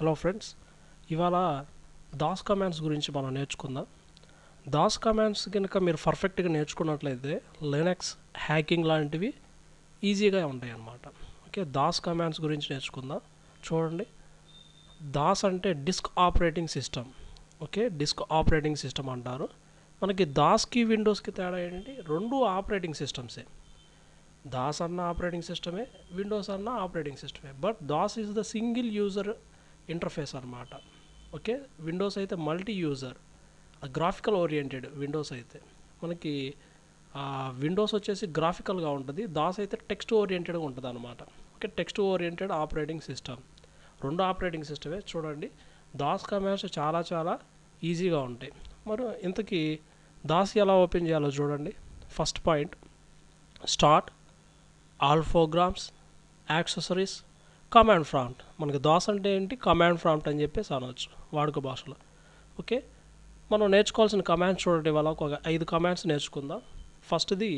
Hello friends ఇవాళ Das commands గురించి మనం నేర్చుకుందాం. దాస్ కమాండ్స్ కనుక మీరు పర్ఫెక్ట్గా నేర్చుకున్నట్లయితే లినక్స్ హ్యాకింగ్ లాంటివి ఈజీగా ఉంటాయి అన్నమాట ఓకే దాస్ కమాండ్స్ గురించి నేర్చుకుందాం. చూడండి దాస్ అంటే disk operating system. Okay disk operating system అంటారు. మనకి దాస్కి విండోస్కి తేడా ఏంటి? రెండు ఆపరేటింగ్ సిస్టమ్సే. దాస్ అన్న ఆపరేటింగ్ సిస్టమే విండోస్ అన్న operating సిస్టమే. But DOS is the single user interface అనమాట ఓకే? విండోస్ అయితే multi user graphical oriented Windows అయితే. మనకి విండోస్ వచ్చేసి గ్రాఫికల్గా ఉంటుంది దాస్ అయితే టెక్స్ట్ ఓరియంటెడ్గా ఉంటుంది అనమాట okay? Text oriented operating system రెండు ఆపరేటింగ్ సిస్టమే చూడండి. దాస్ కమాండ్స్ చాలా చాలా ఈజీగా ఉంటాయి. మరి ఇంతకీ దాస్ ఎలా ఓపెన్ చేయాలో చూడండి. First point start all programs accessories command prompt మనకి దాస్ అంటే ఏంటి? కమాండ్ ప్రాంప్ట్ అని చెప్పేసి అనవచ్చు వాడుక భాషలో. ఓకే మనం నేర్చుకోవాల్సిన కమాండ్స్ చూడండి వల్ల ఒక ఐదు కమాండ్స్ నేర్చుకుందాం. ఫస్ట్ది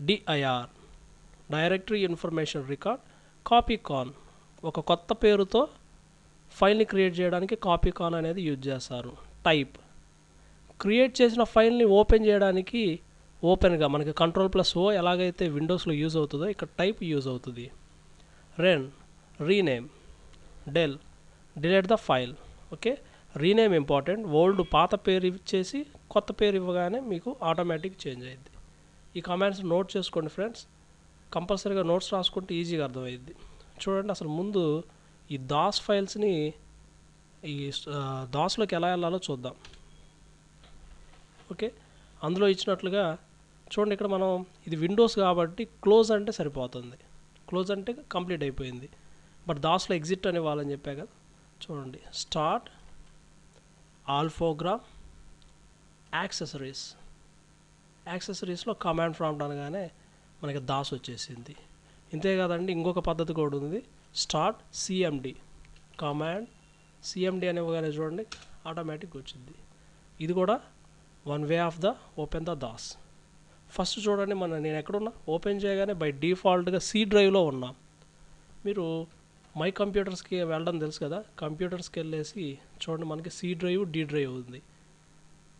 DIR directory information record copy con ఒక కొత్త పేరుతో ఫైల్ని క్రియేట్ చేయడానికి కాపీ కాన్ అనేది యూజ్ చేస్తారు. టైప్ క్రియేట్ చేసిన ఫైల్ని ఓపెన్ చేయడానికి ఓపెన్గా మనకి కంట్రోల్ ప్లస్ ఓ ఎలాగైతే విండోస్లో యూజ్ అవుతుందో ఇక్కడ టైప్ యూజ్ అవుతుంది. Ren rename del delete the file okay rename important old పాత పేరు ఇచ్చేసి కొత్త పేరు ఇవ్వగానే మీకు ఆటోమేటిక్ చేంజ్ అయ్యింది ఈ కమాండ్స్ నోట్ చేసుకోండి ఫ్రెండ్స్ కంపల్సరీగా నోట్స్ రాసుకుంటే ఈజీగా అర్థమైద్ది. చూడండి అసలు ముందు ఈ దాస్ ఫైల్స్ని ఈ దాస్లోకి ఎలా వెళ్ళాలో చూద్దాం. ఓకే అందులో ఇచ్చినట్లుగా చూడండి ఇక్కడ మనం ఇది విండోస్ కాబట్టి క్లోజ్ అంటే సరిపోతుంది. క్లోజ్ అంటే కంప్లీట్ అయిపోయింది. బట్ దాస్లో ఎగ్జిట్ అని వాళ్ళని చెప్పా కదా. చూడండి. Start. All program accessories. యాక్సెసరీస్లో command prompt అనగానే మనకి దాస్ వచ్చేసింది. ఇంతే కాదండి ఇంకొక పద్ధతి కూడా ఉంది. స్టార్ట్ సిఎండి కమాండ్ సిఎండి అని చూడండి ఆటోమేటిక్ వచ్చింది. ఇది కూడా one way of the open the DOS. First చూడండి మన నేను ఎక్కడున్నా ఓపెన్ చేయగానే బై డిఫాల్ట్గా సి డ్రైవ్లో ఉన్నా. మీరు మై కంప్యూటర్స్కి వెళ్ళడం తెలుసు కదా కంప్యూటర్స్కి వెళ్ళేసి చూడండి మనకి సి డ్రైవ్ డి డ్రైవ్ ఉంది.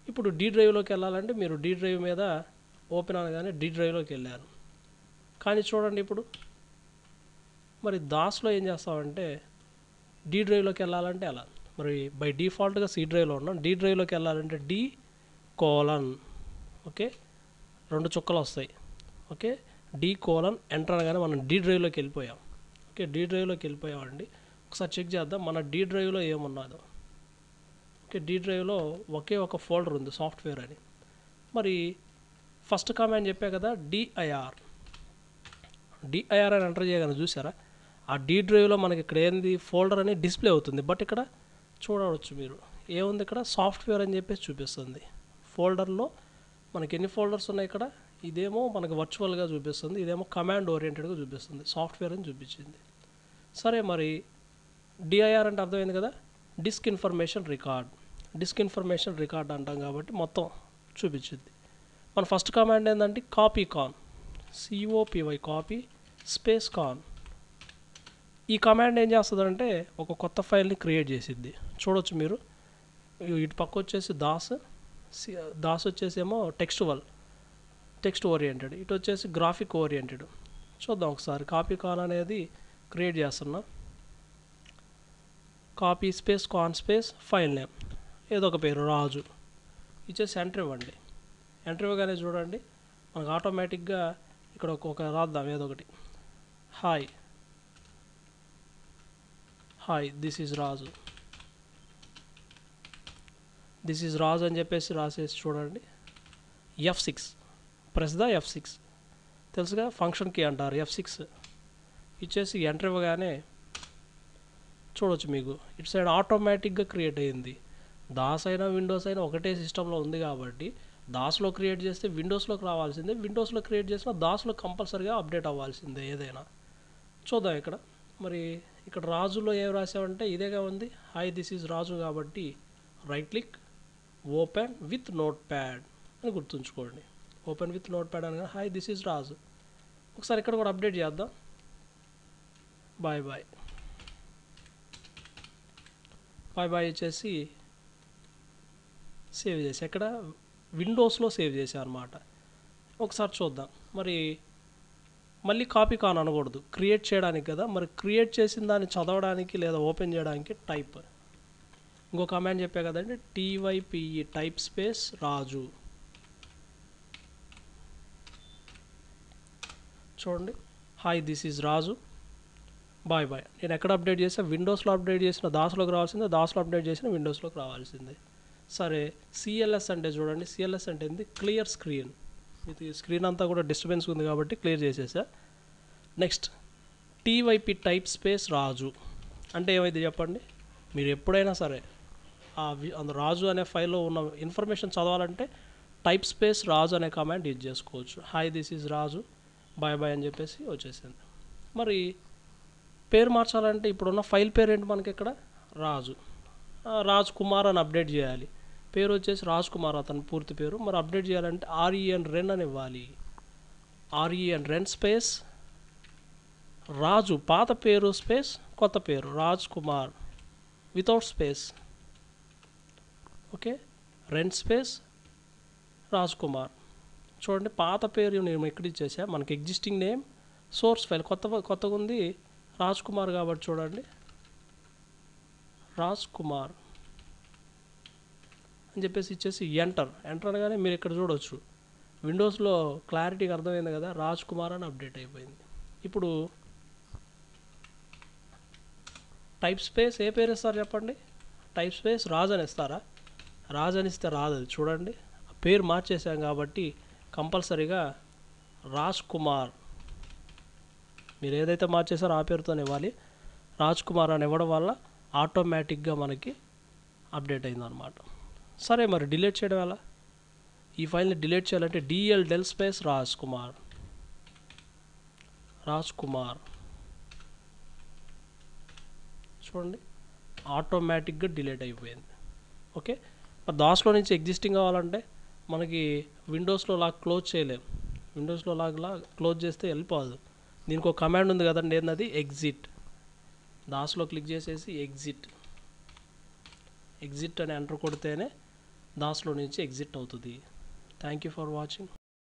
ఇప్పుడు డి డ్రైవ్లోకి వెళ్ళాలంటే మీరు డి డ్రైవ్ మీద ఓపెన్ అనగానే డి డ్రైవ్లోకి వెళ్ళారు. కానీ చూడండి ఇప్పుడు మరి దాస్లో ఏం చేస్తామంటే డి డ్రైవ్లోకి వెళ్ళాలంటే అలా మరి బై డిఫాల్ట్గా సి డ్రైవ్లో ఉన్నాం. డి డ్రైవ్లోకి వెళ్ళాలంటే డి కోలన్ ఓకే? రెండు చుక్కలు వస్తాయి ఓకే? డి కోలన్ ఎంటర్ అనగానే మనం డి డ్రైవ్లోకి వెళ్ళిపోయాం. ఓకే డి డ్రైవ్లోకి వెళ్ళిపోయామండి ఒకసారి చెక్ చేద్దాం మన డి డ్రైవ్లో ఏమున్నదో. ఓకే డి డ్రైవ్లో ఒకే ఒక ఫోల్డర్ ఉంది సాఫ్ట్వేర్ అని. మరి ఫస్ట్ కామెంట్ చెప్పా కదా డిఐఆర్ డిఐఆర్ అని ఎంటర్ చేయగానే చూసారా ఆ డి డ్రైవ్లో మనకి ఇక్కడ ఏంది? ఫోల్డర్ అని డిస్ప్లే అవుతుంది. బట్ ఇక్కడ చూడవచ్చు మీరు. ఏముంది ఇక్కడ? సాఫ్ట్వేర్ అని చెప్పేసి చూపిస్తుంది. ఫోల్డర్లో మనకి ఎన్ని ఫోల్డర్స్ ఉన్నాయి ఇక్కడ? ఇదేమో మనకి వర్చువల్గా చూపిస్తుంది. ఇదేమో కమాండ్ ఓరియంటెడ్గా చూపిస్తుంది. సాఫ్ట్వేర్ అని చూపించింది. సరే మరి డిఐఆర్ అంటే అర్థమైంది కదా? Disk information record. Disk information record అంటాం కాబట్టి మొత్తం చూపించింది. మన ఫస్ట్ కమాండ్ ఏంటంటే copy con. C O P Y copy space con. ఈ కమాండ్ ఏం చేస్తుందంటే ఒక కొత్త ఫైల్ని క్రియేట్ చేసిద్ది. చూడొచ్చు మీరు. ఇటు పక్క వచ్చేసి దాస్ దాస్ వచ్చేసేమో టెక్స్టువల్ టెక్స్ట్ ఓరియంటెడ్. ఇటు వచ్చేసి గ్రాఫిక్ ఓరియంటెడ్. చూద్దాం ఒకసారి. కాపీ కాన్ అనేది క్రియేట్ చేస్తున్నా. Copy space con space file name ఏదో ఒక పేరు రాజు. ఇచ్చేసి ఎంటర్ ఇవ్వండి. ఎంటర్ ఇవ్వగానే చూడండి మనకు ఆటోమేటిక్గా ఇక్కడ ఒక్కొక్క రాద్దాం ఏదో ఒకటి. Hi hi this is Raju this is Raju అని చెప్పేసి రాసేసి చూడండి. F six press the F six తెలుసుగా? ఫంక్షన్కి అంటారు ఎఫ్ సిక్స్ ఇచ్చేసి ఎంటర్ ఇవ్వగానే చూడొచ్చు మీకు. ఇటు సైడ్ ఆటోమేటిక్గా క్రియేట్ అయ్యింది దాస్ అయినా విండోస్ అయినా ఒకటే సిస్టంలో ఉంది కాబట్టి దాస్లో క్రియేట్ చేస్తే విండోస్లోకి రావాల్సిందే. విండోస్లో క్రియేట్ చేసిన దాస్లో కంపల్సరీగా అప్డేట్ అవ్వాల్సిందే ఏదైనా. చూద్దాం ఇక్కడ. మరి ఇక్కడ రాజులో ఏం రాసామంటే ఇదేగా ఉంది. హాయ్ దిస్ ఈజ్ రాజు కాబట్టి right click open with notepad అని గుర్తుంచుకోండి. ఓపెన్ విత్ నోట్ ప్యాడ్ అనగా హాయ్ దిస్ ఈజ్ రాజు. ఒకసారి ఇక్కడ కూడా అప్డేట్ చేద్దాం. బాయ్ బాయ్ బాయ్ బాయ్ వచ్చేసి సేవ్ చేసి ఎక్కడ? విండోస్లో సేవ్ చేసాను అనమాట ఒకసారి చూద్దాం. మరి మళ్ళీ కాపీ కాన్ అనకూడదు. క్రియేట్ చేయడానికి కదా. మరి క్రియేట్ చేసిన దాన్ని చదవడానికి లేదా ఓపెన్ చేయడానికి టైప్ ఇంకో కమాండ్ చెప్పా కదండి. T Y P E type space Raju. చూడండి. Hi this is Raju. Bye bye. నేను ఎక్కడ అప్డేట్ చేసా విండోస్లో అప్డేట్ చేసిన దాస్లోకి రావాల్సిందే దాస్లో అప్డేట్ చేసిన విండోస్లోకి రావాల్సిందే. సరే సిఎల్ఎస్ అంటే చూడండి. సిఎల్ఎస్ అంటే ఏంది? Clear screen. ఇది స్క్రీన్ అంతా కూడా డిస్టర్బెన్స్ ఉంది కాబట్టి క్లియర్ చేసేసా. Next T Y P type space Raju. అంటే ఏమైంది చెప్పండి? మీరు ఎప్పుడైనా సరే ఆ అందు రాజు అనే ఫైల్లో ఉన్న ఇన్ఫర్మేషన్ చదవాలంటే టైప్ స్పేస్ రాజు అనే కమాండ్ యూజ్ చేసుకోవచ్చు. Hi this is Raju. Bye bye అని చెప్పేసి వచ్చేసింది. మరి పేరు మార్చాలంటే ఇప్పుడున్న ఫైల్ పేరు ఏంటి మనకి ఇక్కడ రాజు. రాజ్ కుమార్ అని అప్డేట్ చేయాలి. పేరు వచ్చేసి రాజ్ కుమార్ అతని పూర్తి పేరు. మరి అప్డేట్ చేయాలంటే ఆర్ఈఎన్ రెన్ అని ఇవ్వాలి. ఆర్ఈఎన్ రెన్ స్పేస్ రాజు పాత పేరు స్పేస్ కొత్త పేరు Raj Kumar without space. Okay? Ren space Raj Kumar చూడండి పాత పేరు నేను ఎక్కడ ఇచ్చేసా? మనకి ఎగ్జిస్టింగ్ నేమ్ సోర్స్ ఫైల్. కొత్త కొత్తగా ఉంది రాజ్ కుమార్ కాబట్టి చూడండి. రాజ్ కుమార్ అని చెప్పేసి ఇచ్చేసి ఎంటర్. ఎంటర్ అనగానే మీరు ఇక్కడ చూడవచ్చు విండోస్లో క్లారిటీగా అర్థమైంది కదా రాజ్ కుమార్ అని అప్డేట్ అయిపోయింది. ఇప్పుడు టైప్ స్పేస్ ఏ పేరు ఇస్తారు చెప్పండి? టైప్ స్పేస్ రాజ్ అని ఇస్తారా? రాజ్ అని ఇస్తే రాదు అది చూడండి. ఆ పేరు మార్చేసాం కాబట్టి కంపల్సరీగా రాజ్ కుమార్ మీరు ఏదైతే మార్చేసారో ఆ పేరుతోనే ఇవ్వాలి. రాజ్ కుమార్ అని ఇవ్వడం వల్ల ఆటోమేటిక్గా మనకి అప్డేట్ అయిందనమాట సరే మరి డిలీట్ చేయడం ఎలా? ఈ ఫైల్ని డిలీట్ చేయాలంటే D L del space Raj Kumar Raj Kumar చూడండి. ఆటోమేటిక్గా డిలీట్ అయిపోయింది. ఓకే? మరి దాస్లో నుంచి ఎగ్జిస్టింగ్ కావాలంటే మనకి విండోస్లో లాగా క్లోజ్ చేయలేం. విండోస్లో లాగా క్లోజ్ చేస్తే వెళ్ళిపోదు. దీనికి ఒక కమాండ్ ఉంది కదండి ఏంటది ఎగ్జిట్ దాస్లో క్లిక్ చేసేసి ఎగ్జిట్ ఎగ్జిట్ అని ఎంటర్ కొడితేనే దాస్లో నుంచి ఎగ్జిట్ అవుతుంది. Thank you for watching